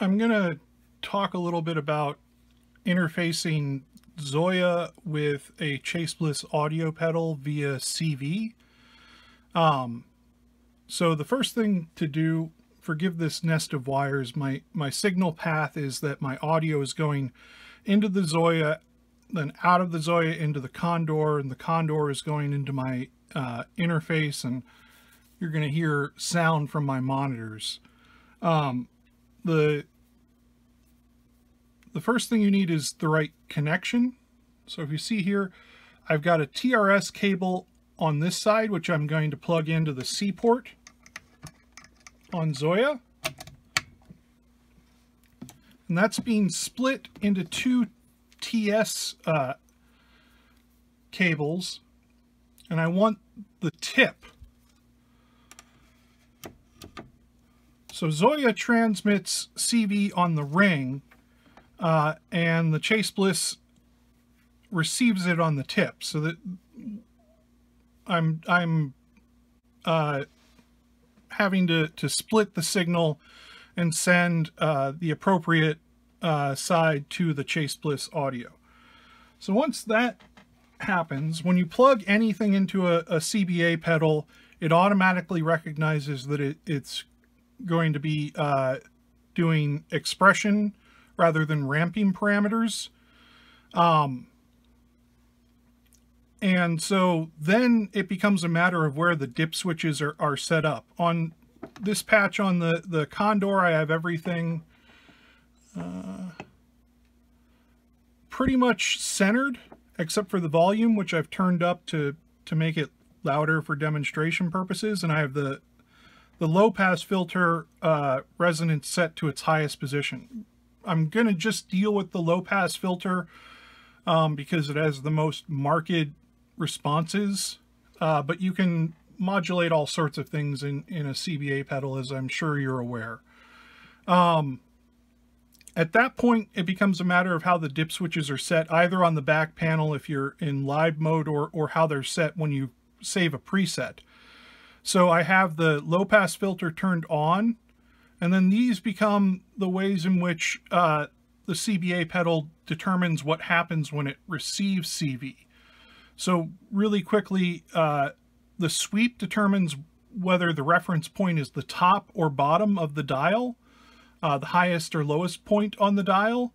I'm going to talk a little bit about interfacing ZOIA with a Chase Bliss audio pedal via CV. Um, so the first thing to do, forgive this nest of wires, my, my signal path is that my audio is going into the ZOIA, then out of the ZOIA into the Condor, and the Condor is going into my uh, interface, and you're going to hear sound from my monitors. Um, the the first thing you need is the right connection. So if you see here, I've got a TRS cable on this side, which I'm going to plug into the C port on ZOIA. And that's being split into two TS uh, cables. And I want the tip. So ZOIA transmits CV on the ring, uh, and the Chase Bliss receives it on the tip. So that I'm I'm uh, having to to split the signal and send uh, the appropriate uh, side to the Chase Bliss audio. So once that happens, when you plug anything into a, a CBA pedal, it automatically recognizes that it, it's going to be uh, doing expression rather than ramping parameters. Um, and so then it becomes a matter of where the dip switches are, are set up. On this patch on the, the Condor, I have everything uh, pretty much centered, except for the volume, which I've turned up to, to make it louder for demonstration purposes. And I have the, the low pass filter uh, resonance set to its highest position. I'm going to just deal with the low pass filter um, because it has the most marked responses, uh, but you can modulate all sorts of things in, in a CBA pedal, as I'm sure you're aware. Um, at that point, it becomes a matter of how the dip switches are set, either on the back panel if you're in live mode or, or how they're set when you save a preset. So I have the low pass filter turned on, and then these become the ways in which uh, the CBA pedal determines what happens when it receives CV. So really quickly, uh, the sweep determines whether the reference point is the top or bottom of the dial, uh, the highest or lowest point on the dial.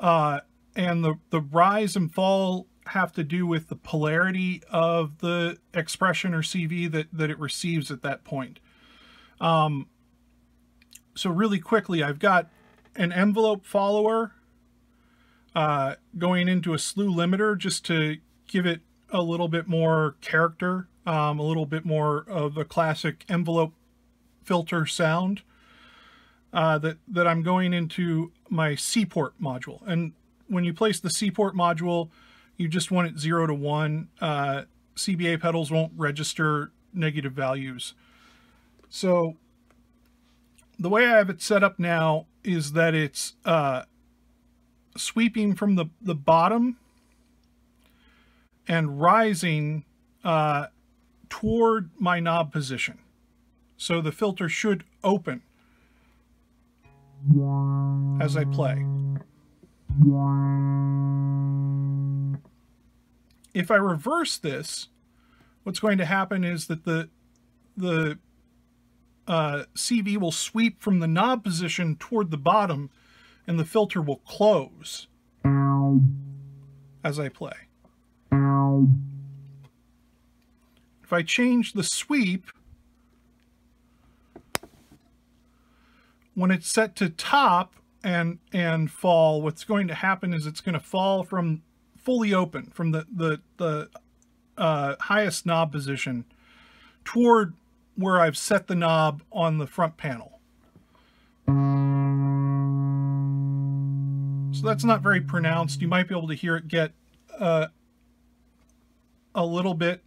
Uh, and the, the rise and fall have to do with the polarity of the expression or CV that, that it receives at that point. Um, so really quickly, I've got an envelope follower uh, going into a slew limiter just to give it a little bit more character, um, a little bit more of a classic envelope filter sound uh, that, that I'm going into my C-port module. And when you place the C-port module, you just want it 0 to 1. Uh, CBA pedals won't register negative values. So the way I have it set up now is that it's uh, sweeping from the, the bottom and rising uh, toward my knob position. So the filter should open as I play. If I reverse this, what's going to happen is that the the uh, CV will sweep from the knob position toward the bottom and the filter will close as I play. If I change the sweep, when it's set to top and and fall, what's going to happen is it's going to fall from fully open from the the the uh, highest knob position toward where I've set the knob on the front panel. So that's not very pronounced. You might be able to hear it get uh, a little bit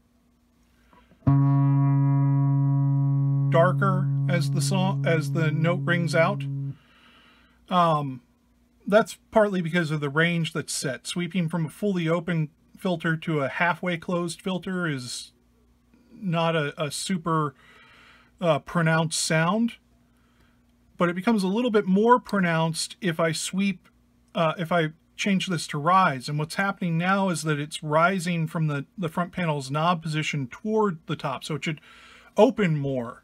darker as the song as the note rings out. Um, that's partly because of the range that's set. Sweeping from a fully open filter to a halfway closed filter is not a, a super uh, pronounced sound. but it becomes a little bit more pronounced if I sweep, uh, if I change this to rise. And what's happening now is that it's rising from the, the front panel's knob position toward the top. So it should open more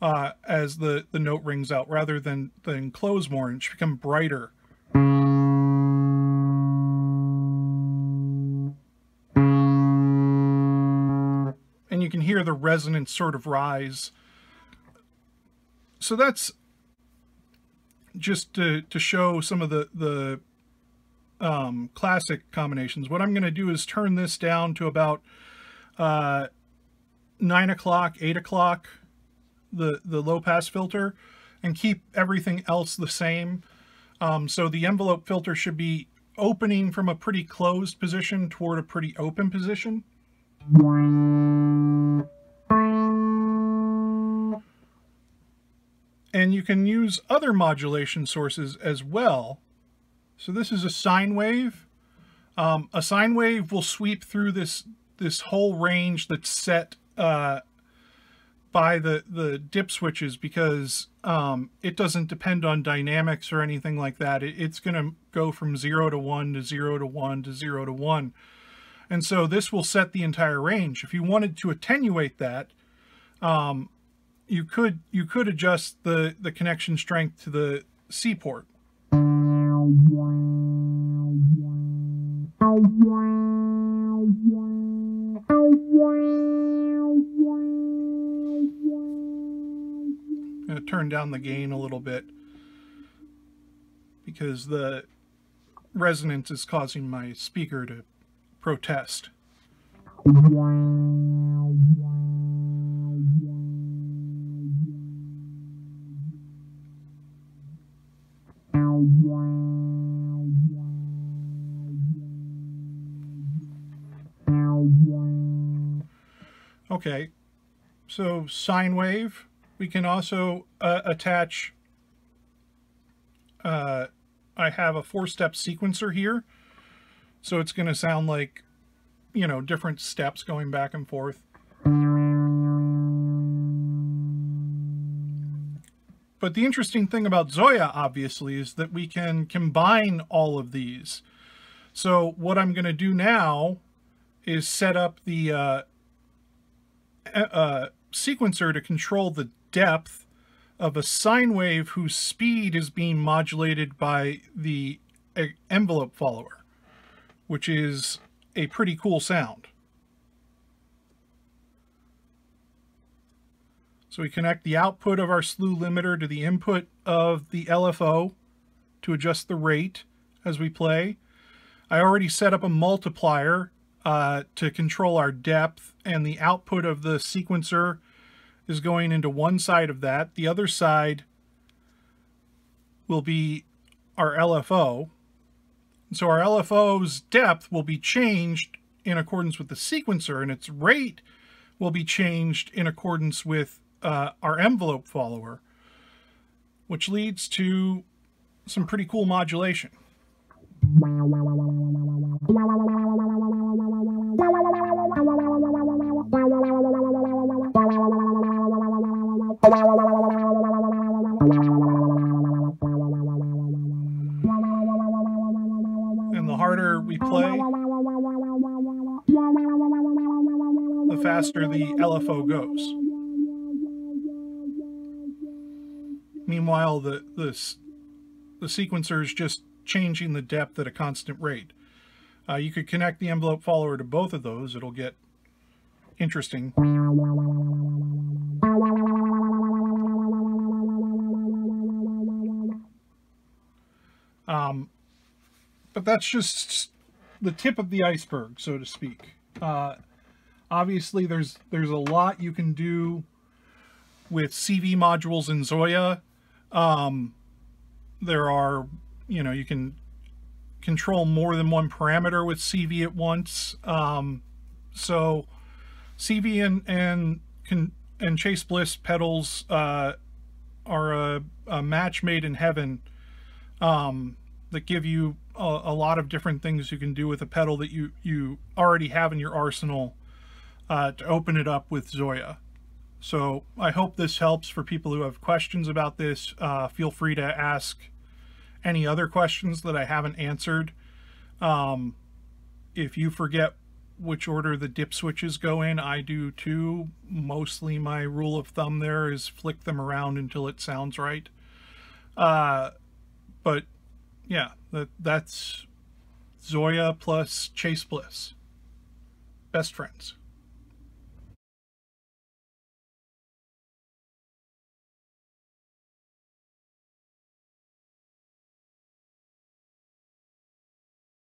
uh, as the, the note rings out rather than, than close more and it should become brighter. You can hear the resonance sort of rise. So that's just to, to show some of the, the um, classic combinations. What I'm going to do is turn this down to about uh, 9 o'clock, 8 o'clock, the, the low pass filter, and keep everything else the same. Um, so the envelope filter should be opening from a pretty closed position toward a pretty open position. And you can use other modulation sources as well. So this is a sine wave. Um, a sine wave will sweep through this this whole range that's set uh, by the, the dip switches because um, it doesn't depend on dynamics or anything like that. It, it's going to go from 0 to 1 to 0 to 1 to 0 to 1. And so this will set the entire range. If you wanted to attenuate that, um, you could you could adjust the, the connection strength to the C port. going to turn down the gain a little bit because the resonance is causing my speaker to protest. Okay, so sine wave we can also uh, attach, uh, I have a four-step sequencer here. So it's going to sound like, you know, different steps going back and forth. But the interesting thing about ZOIA, obviously, is that we can combine all of these. So what I'm going to do now is set up the uh, sequencer to control the depth of a sine wave whose speed is being modulated by the envelope follower, which is a pretty cool sound. So we connect the output of our slew limiter to the input of the LFO to adjust the rate as we play. I already set up a multiplier uh, to control our depth and the output of the sequencer is going into one side of that. The other side will be our LFO. So our LFO's depth will be changed in accordance with the sequencer and its rate will be changed in accordance with uh, our envelope follower, which leads to some pretty cool modulation. And the harder we play, the faster the LFO goes. Meanwhile, the, the, the sequencer is just changing the depth at a constant rate. Uh, you could connect the envelope follower to both of those. It'll get interesting. Um, but that's just the tip of the iceberg, so to speak. Uh, obviously, there's there's a lot you can do with CV modules in ZOIA. Um, there are, you know, you can control more than one parameter with CV at once. Um, so CV and and and Chase Bliss pedals uh, are a, a match made in heaven um, that give you a, a, lot of different things you can do with a pedal that you, you already have in your arsenal uh, to open it up with ZOIA. So I hope this helps for people who have questions about this. Uh, feel free to ask any other questions that I haven't answered. Um, if you forget which order the dip switches go in, I do too. Mostly my rule of thumb there is flick them around until it sounds right. Uh, but yeah, that that's ZOIA plus Chase Bliss. Best friends.